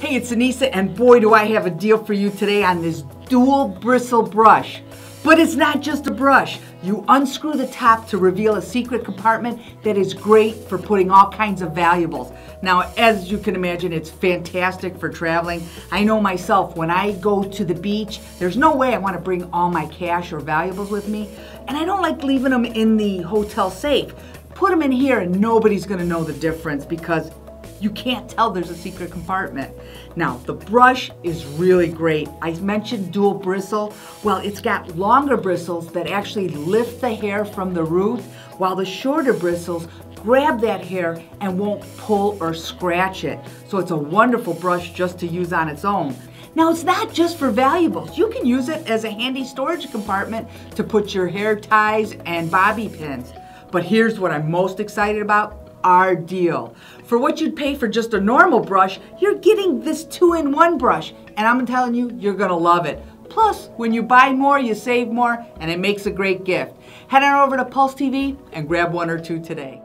Hey, it's Anissa, and boy, do I have a deal for you today on this dual bristle brush. But it's not just a brush. You unscrew the top to reveal a secret compartment that is great for putting all kinds of valuables. Now, as you can imagine, it's fantastic for traveling. I know myself, when I go to the beach, there's no way I want to bring all my cash or valuables with me. And I don't like leaving them in the hotel safe. Put them in here and nobody's going to know the difference because you can't tell there's a secret compartment. Now, the brush is really great. I mentioned dual bristle. Well, it's got longer bristles that actually lift the hair from the root, while the shorter bristles grab that hair and won't pull or scratch it. So it's a wonderful brush just to use on its own. Now, it's not just for valuables. You can use it as a handy storage compartment to put your hair ties and bobby pins. But here's what I'm most excited about our deal. For what you'd pay for just a normal brush, you're getting this two-in-one brush, and I'm telling you, you're gonna love it. Plus, when you buy more, you save more, and it makes a great gift. Head on over to Pulse TV and grab one or two today.